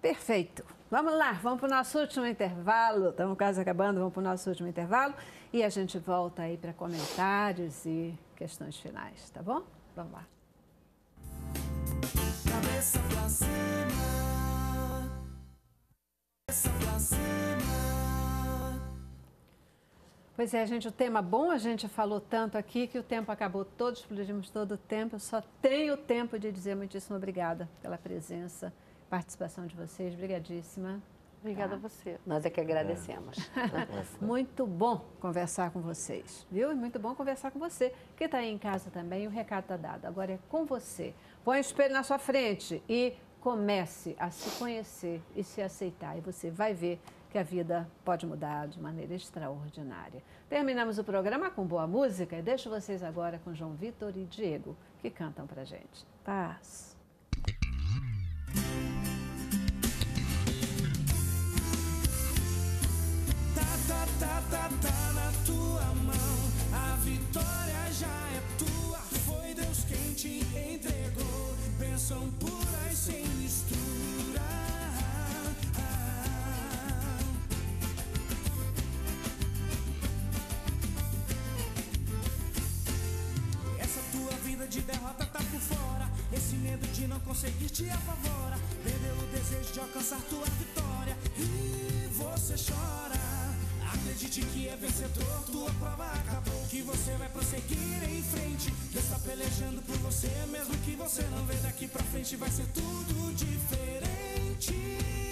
Perfeito. Vamos lá, vamos para o nosso último intervalo. Estamos quase acabando, vamos para o nosso último intervalo. E a gente volta aí para comentários e questões finais, tá bom? Vamos lá. Cabeça pra cima. Pois é, gente, o tema bom, a gente falou tanto aqui que o tempo acabou todo, explodimos todo o tempo. Eu só tenho tempo de dizer muitíssimo obrigada pela presença, participação de vocês. Obrigadíssima. Obrigada a você. Nós é que agradecemos. Muito bom conversar com vocês, viu? E muito bom conversar com você, que está aí em casa também. O recado está dado. Agora é com você. Põe o espelho na sua frente e comece a se conhecer e se aceitar. E você vai ver que a vida pode mudar de maneira extraordinária. Terminamos o programa com boa música e deixo vocês agora com João Vitor e Diego, que cantam pra gente. Paz. Tá, tá, tá, tá, é sem mistura. Vida de derrota tá por fora. Esse medo de não conseguir te apavora. Perdeu o desejo de alcançar tua vitória. E você chora. Acredite que é vencedor, tua prova acabou. Que você vai prosseguir em frente. Deus está pelejando por você, mesmo que você não vê daqui pra frente, vai ser tudo diferente.